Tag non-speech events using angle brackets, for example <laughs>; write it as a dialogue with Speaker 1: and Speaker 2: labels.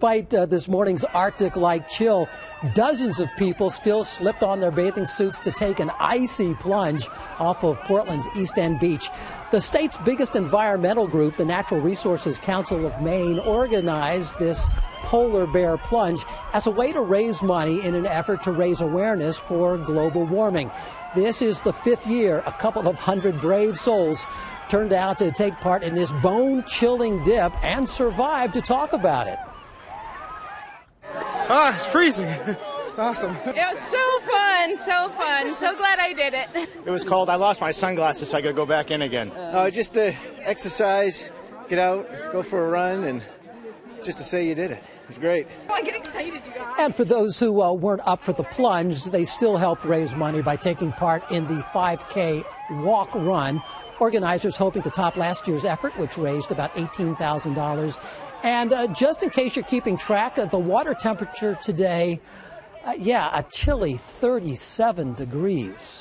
Speaker 1: Despite uh, this morning's Arctic like chill, dozens of people still slipped on their bathing suits to take an icy plunge off of Portland's East End Beach. The state's biggest environmental group, the Natural Resources Council of Maine, organized this polar bear plunge as a way to raise money in an effort to raise awareness for global warming. This is the fifth year a couple of hundred brave souls turned out to take part in this bone chilling dip and survived to talk about it.
Speaker 2: Ah, it's freezing. <laughs> It's awesome.
Speaker 3: It was so fun, so fun. So glad I did it. <laughs>
Speaker 2: It was cold. I lost my sunglasses, so I got to go back in again.
Speaker 4: Uh, just to exercise, get out, go for a run, and just to say you did it. It's great.
Speaker 3: Oh, I get excited, you guys.
Speaker 1: And for those who uh, weren't up for the plunge, they still helped raise money by taking part in the 5K walk run. Organizers hoping to top last year's effort, which raised about $18,000. And uh, just in case you're keeping track, uh, the water temperature today, uh, yeah, a chilly 37 degrees.